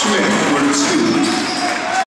Swim roots